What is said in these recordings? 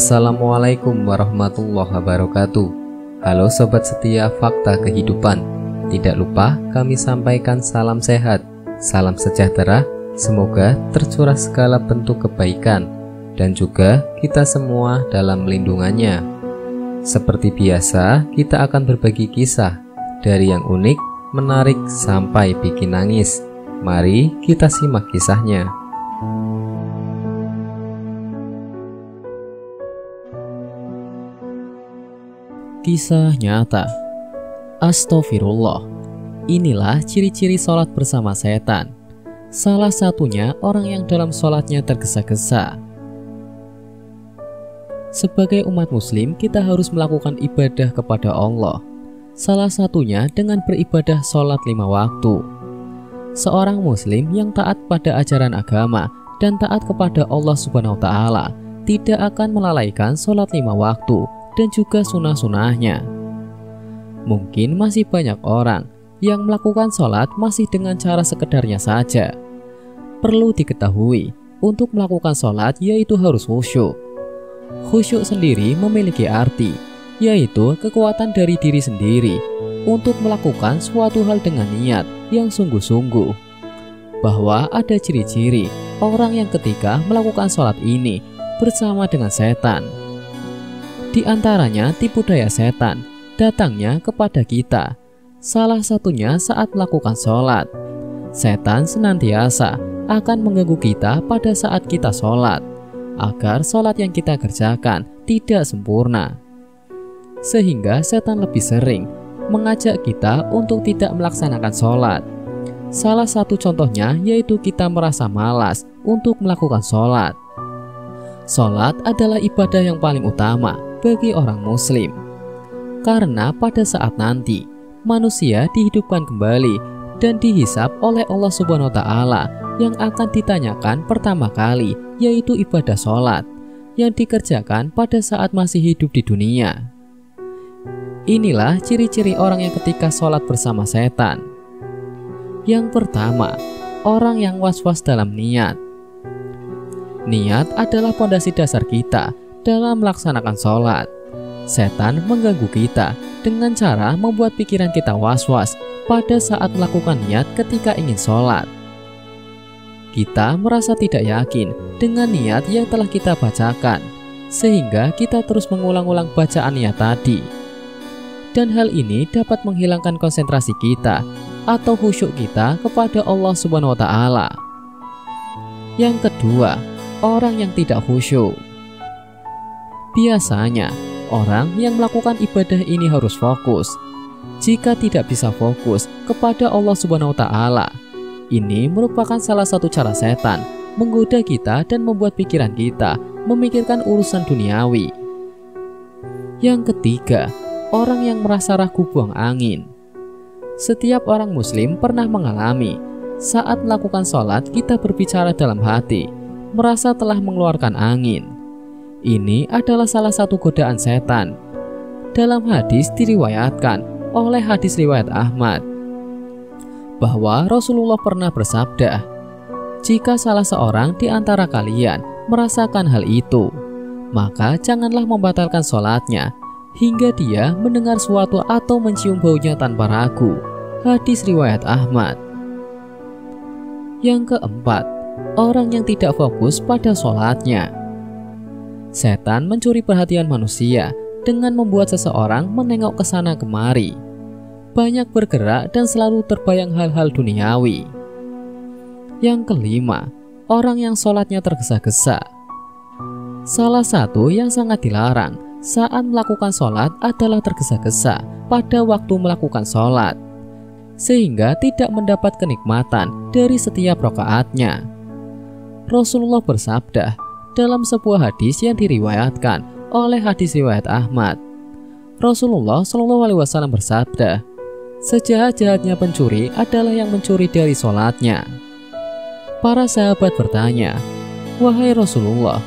Assalamualaikum warahmatullahi wabarakatuh. Halo sobat setia Fakta Kehidupan. Tidak lupa kami sampaikan salam sehat, salam sejahtera, semoga tercurah segala bentuk kebaikan dan juga kita semua dalam lindungannya. Seperti biasa, kita akan berbagi kisah dari yang unik, menarik sampai bikin nangis. Mari kita simak kisahnya. Kisah nyata. Astaghfirullah. Inilah ciri-ciri sholat bersama setan. Salah satunya orang yang dalam sholatnya tergesa-gesa. Sebagai umat muslim kita harus melakukan ibadah kepada Allah. Salah satunya dengan beribadah sholat lima waktu. Seorang muslim yang taat pada ajaran agama dan taat kepada Allah subhanahu wa ta'ala Tidak akan melalaikan sholat lima waktu dan juga sunnah-sunnahnya. Mungkin masih banyak orang yang melakukan sholat masih dengan cara sekedarnya saja. Perlu diketahui, untuk melakukan sholat yaitu harus khusyuk. Khusyuk sendiri memiliki arti, yaitu kekuatan dari diri sendiri untuk melakukan suatu hal dengan niat yang sungguh-sungguh. Bahwa ada ciri-ciri orang yang ketika melakukan sholat ini bersama dengan setan di antaranya tipu daya setan datangnya kepada kita. Salah satunya saat melakukan sholat. Setan senantiasa akan mengganggu kita pada saat kita sholat, agar sholat yang kita kerjakan tidak sempurna. Sehingga setan lebih sering mengajak kita untuk tidak melaksanakan sholat. Salah satu contohnya yaitu kita merasa malas untuk melakukan sholat. Sholat adalah ibadah yang paling utama bagi orang Muslim, karena pada saat nanti manusia dihidupkan kembali dan dihisap oleh Allah Subhanahu wa Ta'ala yang akan ditanyakan pertama kali, yaitu ibadah sholat yang dikerjakan pada saat masih hidup di dunia. Inilah ciri-ciri orang yang ketika sholat bersama setan. Yang pertama, orang yang was-was dalam niat. Niat adalah pondasi dasar kita dalam melaksanakan sholat. Setan mengganggu kita dengan cara membuat pikiran kita was-was pada saat melakukan niat ketika ingin sholat. Kita merasa tidak yakin dengan niat yang telah kita bacakan, sehingga kita terus mengulang-ulang bacaan niat tadi. Dan hal ini dapat menghilangkan konsentrasi kita atau khusyuk kita kepada Allah Subhanahu wa taala. Yang kedua, orang yang tidak khusyuk. Biasanya, orang yang melakukan ibadah ini harus fokus. Jika tidak bisa fokus kepada Allah Subhanahu wa taala, ini merupakan salah satu cara setan menggoda kita dan membuat pikiran kita memikirkan urusan duniawi. Yang ketiga, orang yang merasa ragu buang angin. Setiap orang muslim pernah mengalami saat melakukan sholat kita berbicara dalam hati, merasa telah mengeluarkan angin. Ini adalah salah satu godaan setan. Dalam hadis diriwayatkan oleh hadis riwayat Ahmad bahwa Rasulullah pernah bersabda, "Jika salah seorang di antara kalian merasakan hal itu, maka janganlah membatalkan sholatnya hingga dia mendengar suatu atau mencium baunya tanpa ragu." Hadis riwayat Ahmad. Yang keempat, orang yang tidak fokus pada sholatnya. Setan mencuri perhatian manusia dengan membuat seseorang menengok ke sana kemari. Banyak bergerak dan selalu terbayang hal-hal duniawi. Yang kelima, orang yang sholatnya tergesa-gesa. Salah satu yang sangat dilarang saat melakukan sholat adalah tergesa-gesa pada waktu melakukan sholat, sehingga tidak mendapat kenikmatan dari setiap rokaatnya. Rasulullah bersabda, dalam sebuah hadis yang diriwayatkan oleh hadis riwayat Ahmad. Rasulullah Shallallahu Alaihi Wasallam bersabda, sejahat-jahatnya pencuri adalah yang mencuri dari sholatnya. Para sahabat bertanya, wahai Rasulullah,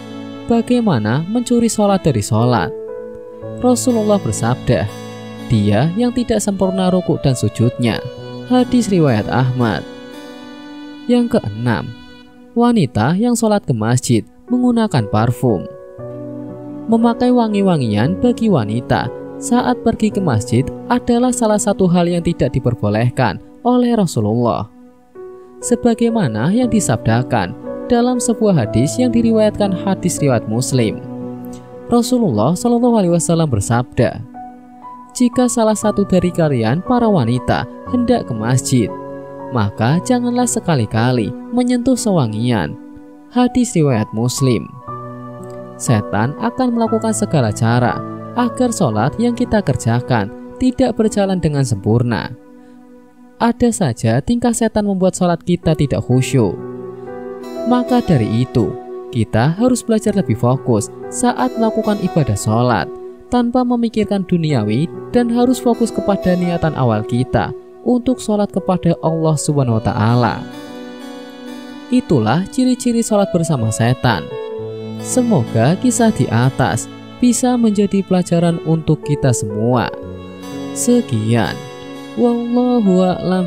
bagaimana mencuri sholat dari sholat? Rasulullah bersabda, dia yang tidak sempurna rukuk dan sujudnya. Hadis riwayat Ahmad. Yang keenam, wanita yang sholat ke masjid menggunakan parfum. Memakai wangi-wangian bagi wanita saat pergi ke masjid adalah salah satu hal yang tidak diperbolehkan oleh Rasulullah. Sebagaimana yang disabdakan dalam sebuah hadis yang diriwayatkan hadis riwayat Muslim. Rasulullah Shallallahu alaihi wasallam bersabda, "Jika salah satu dari kalian para wanita hendak ke masjid, maka janganlah sekali-kali menyentuh sewangian." Hadis riwayat Muslim setan akan melakukan segala cara agar sholat yang kita kerjakan tidak berjalan dengan sempurna. Ada saja tingkah setan membuat sholat kita tidak khusyuk. Maka dari itu, kita harus belajar lebih fokus saat melakukan ibadah sholat tanpa memikirkan duniawi dan harus fokus kepada niatan awal kita untuk sholat kepada Allah Subhanahu wa Ta'ala. Itulah ciri-ciri sholat bersama setan. Semoga kisah di atas bisa menjadi pelajaran untuk kita semua. Sekian, wallahu a'lam.